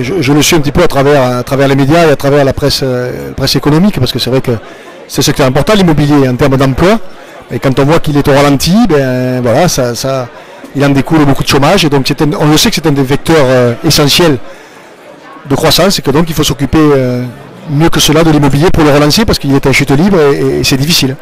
je, le suis un petit peu à travers, les médias et à travers la presse, euh, économique, parce que c'est vrai que c'est ce qui est important, l'immobilier en termes d'emploi. Et quand on voit qu'il est au ralenti, ben voilà, ça, ça, il en découle beaucoup de chômage. Et donc on le sait que c'est un des vecteurs euh, essentiels de croissance et que donc il faut s'occuper euh, mieux que cela de l'immobilier pour le relancer parce qu'il est en chute libre et c'est difficile.